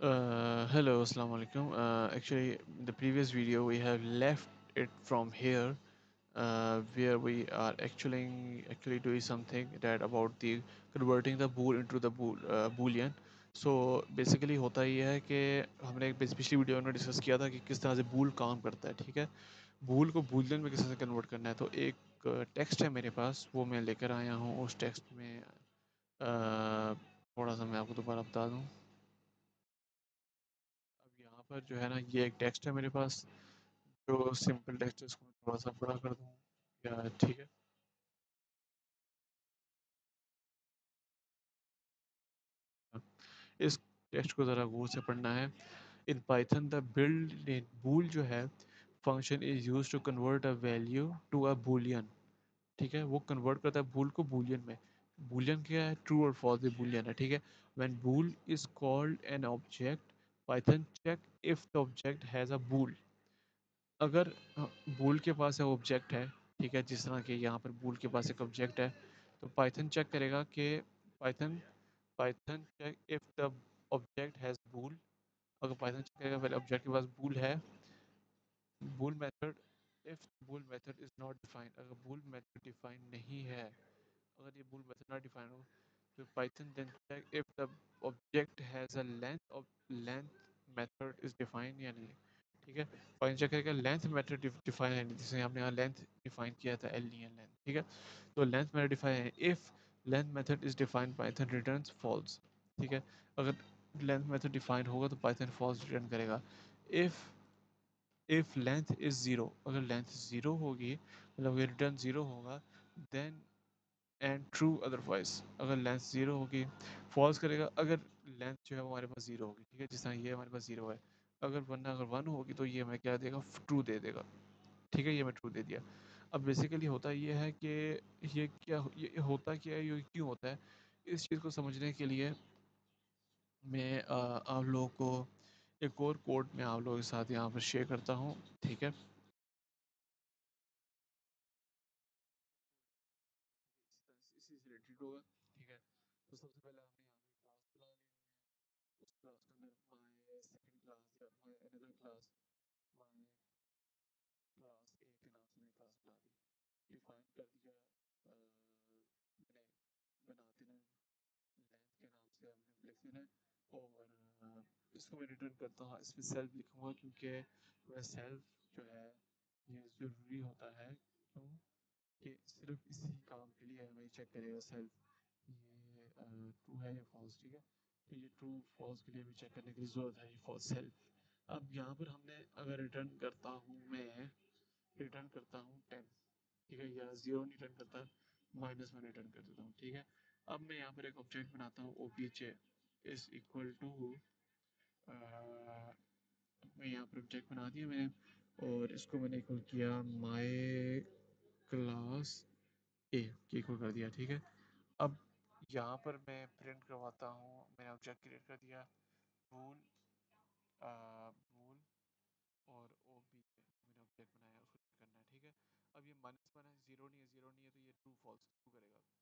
Uh, hello, Assalamu alaikum. Uh, actually, in the previous video we have left it from here, uh, where we are actually actually doing something that about the converting the bool into the bool, uh, boolean. So basically होता ये है कि हमने पिछली video में discuss किया था कि किस तरह से बूल काम करता है ठीक है बूल को बूलियन में किस तरह से कन्वर्ट करना है तो एक टेक्स्ट है मेरे पास वो मैं लेकर आया हूँ उस टेक्स्ट में अ, थोड़ा सा मैं आपको दोबारा बता दूँ पर जो है ना, ये एक टेक्स्ट है मेरे पास, जो सिंपल टेक्स्ट है, इसको थोड़ा सा बड़ा कर दूँ, या ठीक है? इस टेक्स्ट को ज़रा गौर से पढ़ना है। In Python the built bool जो है function is use to convert a value to a boolean ठीक है? वो कन्वर्ट करता है बूल को बूलियन में। बूलियन क्या है? ट्रू और फॉल्स बूलियन है, ठीक है? When bool is called an object Python check if the object has a bool अगर बूल के पास है ऑब्जेक्ट है, ठीक है, जिस तरह के यहाँ पर बूल के पास एक ऑब्जेक्ट है तो पाइथन चेक करेगा कि Python Python check if the object has bool अगर पाइथन चेक करेगा, पहले ऑब्जेक्ट के पास बूल है bool method if bool method is not defined अगर बूल मेथड डिफाइन नहीं है, अगर ये बूल मेथड नॉट डिफाइन हो तो Python then check if the object has a length of length method is defined या नहीं। ठीक है? पाइथन चेक करेगा लेंथ मेथड डिफाइन है जैसे हमने यहाँ लेंथ डिफाइन किया था एल नी लेंथ ठीक है? तो लेंथ मेथड डिफाइन है। If length method is defined Python returns false ठीक है? अगर लेंथ मेथड डिफाइन होगा तो पाइथन फॉल्स रिटर्न करेगा। If if length is zero अगर लेंथ ज़ीरो होगी मतलब रिटर्न ज़ीरो होगा देन एंड ट्रू अदरवाइज़ अगर लेंथ ज़ीरो होगी फॉल्स करेगा, अगर लेंथ जो है वो हमारे पास ज़ीरो होगी, ठीक है, जिस तरह ये हमारे पास ज़ीरो है, अगर वरना अगर वन होगी तो ये हमें क्या देगा ट्रू दे देगा, ठीक है, ये मैं ट्रू दे दिया। अब बेसिकली होता ये है कि ये क्या ये होता क्या है, ये क्यों होता है, इस चीज़ को समझने के लिए मैं आप लोगों को एक और कोड में आप लोगों के साथ यहाँ पर शेयर करता हूँ, ठीक है इसी तरह से इसी से रिलेटेड होगा ठीक है तो सबसे पहले हमने यहाँ पे क्लास बुला लेनी है उस क्लास के अंदर माय सेकंड क्लास या my another class my class A के दी डिफाइन कर दिया मैंने बना देना लेंथ के नाम से हमने देना है, और इसको मैं रिटर्न करता हूँ, इसमें सेल्फ लिखूँगा क्योंकि वह सेल्फ जो है, ये ज़रूरी होता है, क्यों? कि सिर्फ़ इसी काम के लिए हमें चेक करेगा सेल्फ ये ट्रू है या फॉल्स ठीक है? तो ये ट्रू फॉल्स के लिए भी चेक करने की ज़रूरत है, ये फॉल्स सेल्फ अब यहाँ पर हमने अगर रिटर्न करता हूँ मैं रिटर्न करता हूँ टेन ठीक है? या ज़ीरो नहीं रिटर्न करता माइनस में रिटर्न कर देता हूँ, ठीक है? अब मैं यहाँ पर एक ऑब्जेक्ट बनाता हूँ O P H is equal to मैं यहाँ पर ऑब्जेक्ट बना दिया मैंने, और इसको मैंने इक्वल किया माई क्लास ए इक्वल कर दिया, ठीक है? अब यहाँ पर मैं प्रिंट करवाता हूँ, मैंने ऑब्जेक्ट क्रिएट कर दिया बूल बूल और ओ बी मैंने ऑब्जेक्ट बनाया उसको करना है ठीक है अब ये माइनस वन है ज़ीरो नहीं है ज़ीरो नहीं है तो ये ट्रू फॉल्स ट्रू करेगा।